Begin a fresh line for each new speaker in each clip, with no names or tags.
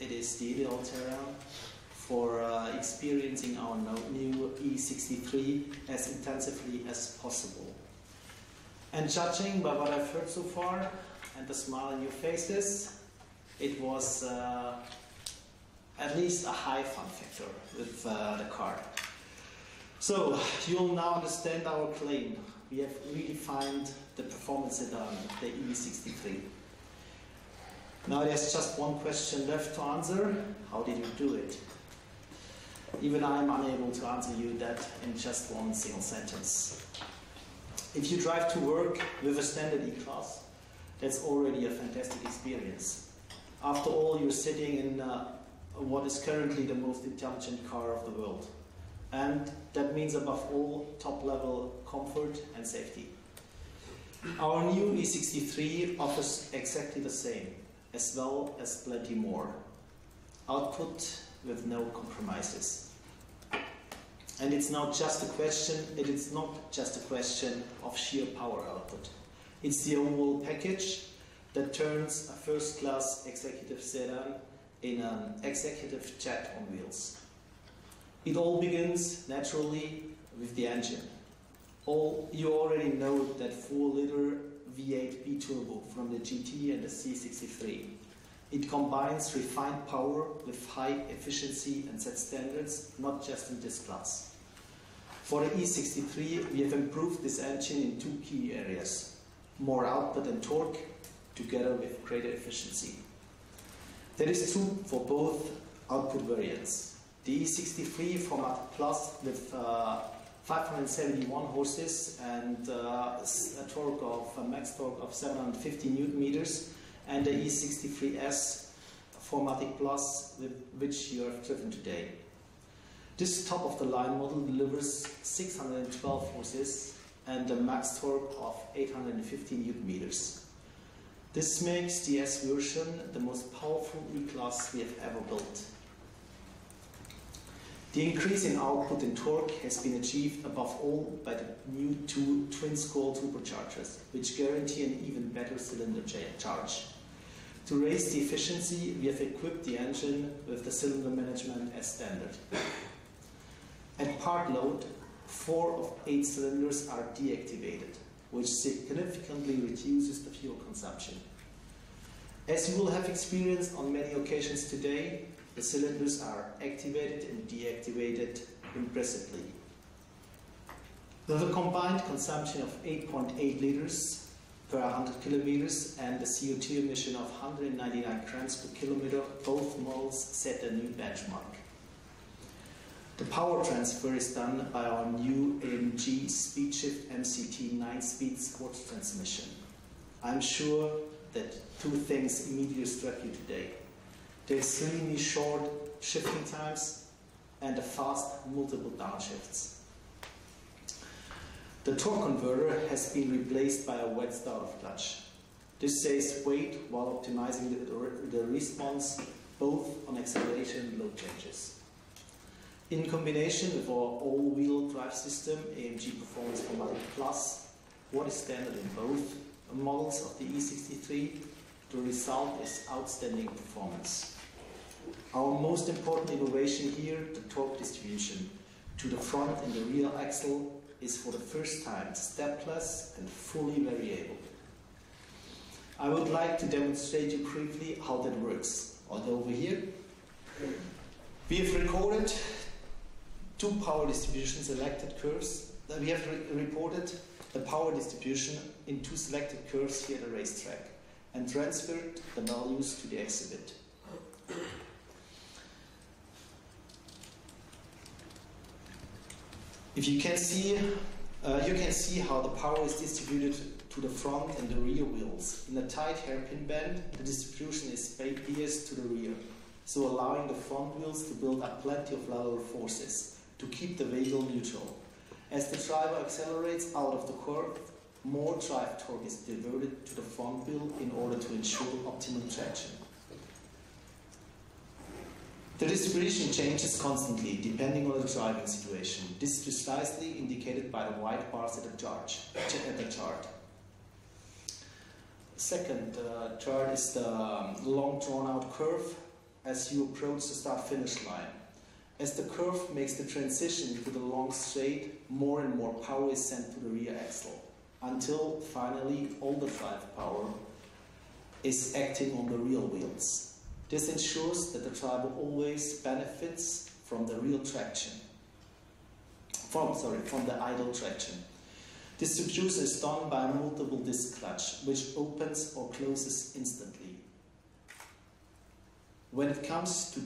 It is the ideal terrain for uh, experiencing our new E63 as intensively as possible. And judging by what I've heard so far and the smile on your faces, it was uh, at least a high fun factor with uh, the car. So you'll now understand our claim. We have redefined the performance sedan, the E63. Now there's just one question left to answer. How did you do it? Even I'm unable to answer you that in just one single sentence. If you drive to work with a standard E-Class, that's already a fantastic experience. After all, you're sitting in uh, what is currently the most intelligent car of the world. And that means above all, top level comfort and safety. Our new E63 offers exactly the same, as well as plenty more. Output with no compromises. And it's not just a question, it is not just a question of sheer power output. It's the overall package that turns a first class executive sedan in an executive jet on wheels. It all begins naturally with the engine. All, you already know that 4 liter V8 biturbo from the GT and the C63. It combines refined power with high efficiency and set standards, not just in this class. For the E63, we have improved this engine in two key areas. More output and torque, together with greater efficiency. That is true for both output variants. The E63 4MATIC Plus with uh, 571 horses and uh, a torque of a max torque of 750 newton meters, and the E63S 4MATIC Plus with which you have driven today. This top of the line model delivers 612 horses and a max torque of 850 newton meters. This makes the S version the most powerful E-Class we have ever built. The increase in output and torque has been achieved above all by the new two twin-scroll turbochargers, which guarantee an even better cylinder charge. To raise the efficiency, we have equipped the engine with the cylinder management as standard. At part load, four of eight cylinders are deactivated, which significantly reduces the fuel consumption. As you will have experienced on many occasions today, the cylinders are activated and deactivated impressively. With a combined consumption of 8.8 liters per 100 kilometers and a CO2 emission of 199 grams per kilometer, both models set a new benchmark. The power transfer is done by our new AMG SpeedShift MCT 9-speed sports transmission. I'm sure that two things immediately struck you today. The extremely short shifting times and the fast multiple downshifts. The torque converter has been replaced by a wet start-off clutch. This saves weight while optimizing the, the response both on acceleration and load changes. In combination with our all-wheel drive system, AMG Performance 4MATIC Plus, what is standard in both models of the E63, the result is outstanding performance. Our most important innovation here, the torque distribution to the front and the rear axle is for the first time stepless and fully variable. I would like to demonstrate you briefly how that works. Although over here, we have recorded two power distribution selected curves. We have re reported the power distribution in two selected curves here at the racetrack and transferred the values to the exhibit. If you can see, uh, you can see how the power is distributed to the front and the rear wheels. In a tight hairpin bend, the distribution is biased to the rear, so allowing the front wheels to build up plenty of lateral forces to keep the vehicle neutral. As the driver accelerates out of the curve, more drive torque is diverted to the front wheel in order to ensure optimum traction. The distribution changes constantly depending on the driving situation. This is precisely indicated by the white bars at the chart. At the chart. Second uh, chart is the um, long drawn out curve as you approach the start finish line. As the curve makes the transition to the long straight, more and more power is sent to the rear axle until finally all the drive power is acting on the real wheels. This ensures that the driver always benefits from the real traction. From, sorry, from the idle traction. Distribution is done by a multiple disc clutch, which opens or closes instantly. When it comes to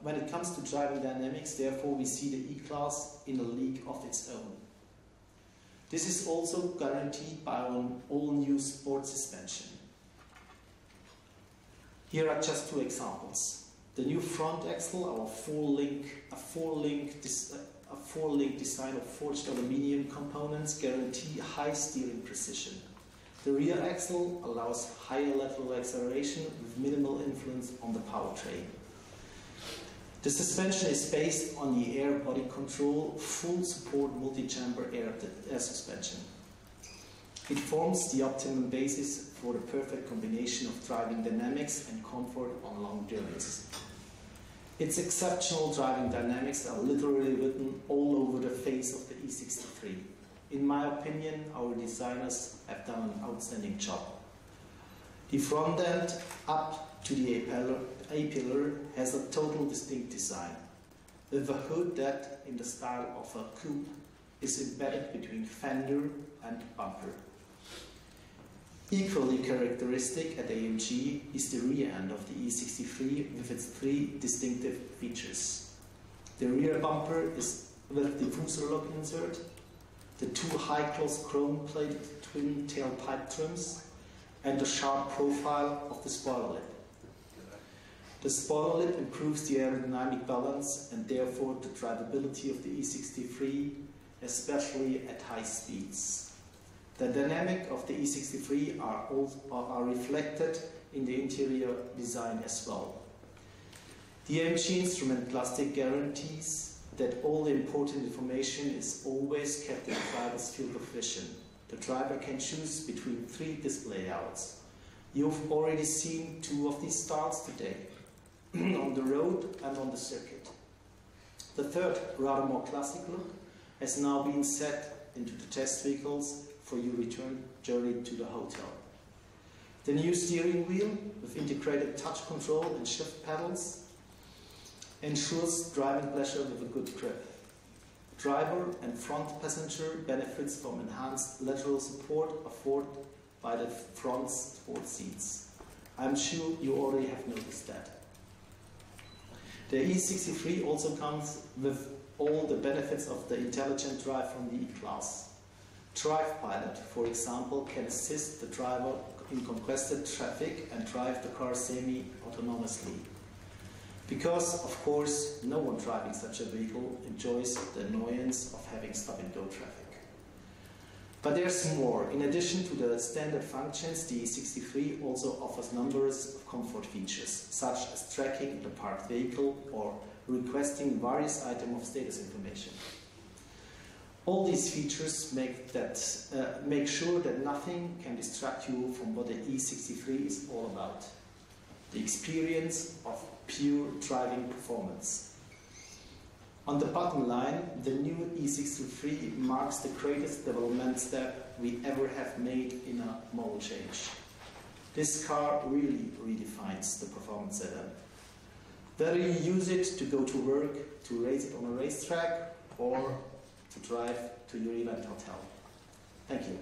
when it comes to driving dynamics, therefore, we see the E-Class in a league of its own. This is also guaranteed by an all-new sport suspension. Here are just two examples. The new front axle, our four-link, a four-link, a four-link design of forged aluminium components guarantee high steering precision. The rear axle allows higher lateral acceleration with minimal influence on the powertrain. The suspension is based on the air body control full support multi-chamber air, air suspension. It forms the optimum basis for the perfect combination of driving dynamics and comfort on long journeys. Its exceptional driving dynamics are literally written all over the face of the E63. In my opinion, our designers have done an outstanding job. The front end up to the A-pillar has a total distinct design, with a hood that, in the style of a coupe, is embedded between fender and bumper. Equally characteristic at AMG is the rear end of the E63 with its three distinctive features. The rear bumper is with diffuser lock insert, the two high-gloss chrome-plated twin tailpipe trims, and the sharp profile of the spoiler lip. The spoiler lip improves the aerodynamic balance and therefore the drivability of the E63, especially at high speeds. The dynamic of the E63 are, also, are reflected in the interior design as well. The AMG instrument plastic guarantees that all the important information is always kept in the driver's field of vision. The driver can choose between three display layouts. You've already seen two of these styles today, on the road and on the circuit. The third, rather more classic look, has now been set into the test vehicles for your return journey to the hotel. The new steering wheel with integrated touch control and shift pedals ensures driving pleasure with a good grip. Driver and front passenger benefits from enhanced lateral support afforded by the front sport seats. I'm sure you already have noticed that. The E63 also comes with all the benefits of the intelligent drive from the E-Class. Drive Pilot, for example, can assist the driver in congested traffic and drive the car semi-autonomously. Because, of course, no one driving such a vehicle enjoys the annoyance of having stop-and-go traffic. But there's more. In addition to the standard functions, the E63 also offers numbers of comfort features, such as tracking the parked vehicle or requesting various items of status information. All these features make, that, uh, make sure that nothing can distract you from what the E63 is all about the experience of pure driving performance. On the bottom line, the new E63 marks the greatest development step we ever have made in a model change. This car really redefines the performance setup. Whether you use it to go to work, to race it on a racetrack, or to drive to your event hotel. Thank you.